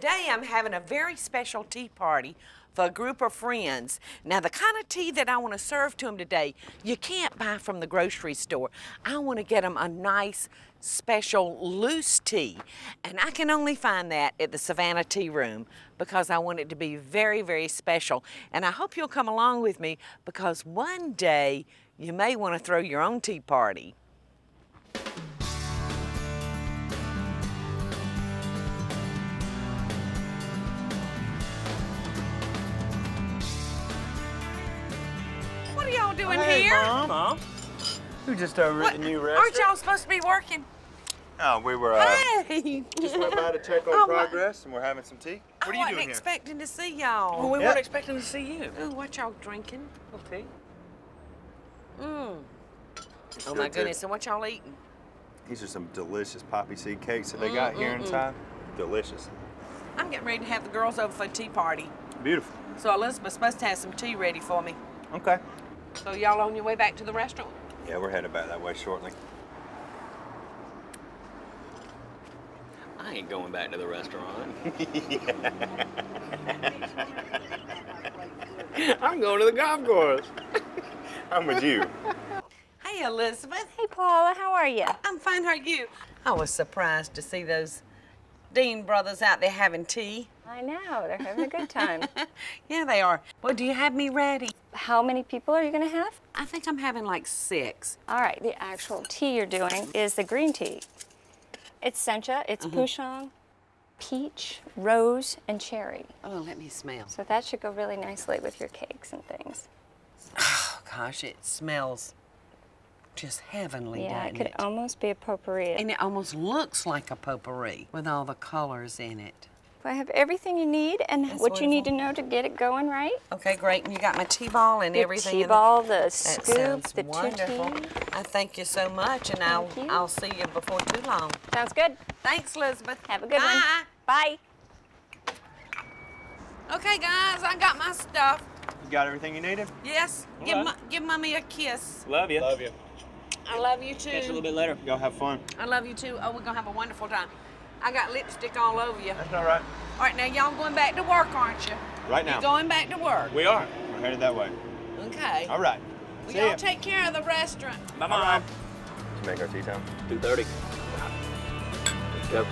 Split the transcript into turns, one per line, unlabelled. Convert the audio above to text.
Today I'm having a very special tea party for a group of friends. Now, the kind of tea that I want to serve to them today, you can't buy from the grocery store. I want to get them a nice, special loose tea. And I can only find that at the Savannah Tea Room because I want it to be very, very special. And I hope you'll come along with me because one day you may want to throw your own tea party. Doing
Hey,
here?
Mom. Mom. We're just over
What-
at the new restaurant.
Aren't y'all supposed to be working?
Oh, we were uh,
Hey!
just went by to check on
Oh, my-
progress, and we're having some tea.
I
What are you
wasn't
doing here?
expecting to see y'all.
Well, we
Yeah.
weren't expecting to see you.
Ooh, what y'all drinking?
tea.
Mmm. Oh
It's
my
good, too.
goodness, and what y'all eating?
These are some delicious poppy seed cakes that they got here in town. Delicious.
I'm getting ready to have the girls over for a tea party.
Beautiful.
So Elizabeth's supposed to have some tea ready for me.
Okay.
So y'all on your way back to the restaurant?
Yeah, we're headed back that way shortly.
I ain't going back to the restaurant. I'm going to the golf course.
I'm with you.
Hey Elizabeth.
Hey, Paula, how are you?
I'm fine, how are you? I was surprised to see those Deen brothers out there having tea.
I know, they're having a good time.
yeah, they are. Well, do you have me ready?
How many people are you gonna have?
I think I'm having like six.
All right, the actual tea you're doing is the green tea. It's sencha, it's mm-hmm. pouchong, peach, rose, and cherry.
Oh, let me smell.
So that should go really nicely with your cakes and things.
Oh, gosh, it smells just heavenly,
yeah,
doesn't
it could almost be a potpourri.
And it almost looks like a potpourri with all the colors in it.
I have everything you need and
That's
what you need to know to get it going right.
Okay, great. And you got my tea ball and
The
everything.
tea
in the-
ball, the scoop,
sounds
the two
wonderful.
tea.
I thank you so much, and I'll
you.
I'll see you before too long.
Sounds good.
Thanks, Elizabeth.
Have a good
Bye.
one. Bye.
Okay, guys, I got my stuff.
You got everything you needed?
Yes, give
right.
give mommy a kiss.
Love you.
Love you.
I love you too.
Catch you a little bit later.
Go have fun.
I love you too. Oh, we're gonna have a wonderful time. I got lipstick all over you.
That's all right.
All right, now y'all going back to work, aren't you?
Right
You
now.
going back to work?
We are. We're headed that way.
Okay.
All right.
Well,
See
y'all take care of the restaurant.
Bye,
All
Mom.
right. Let's make our tea time.
2.30. Let's go.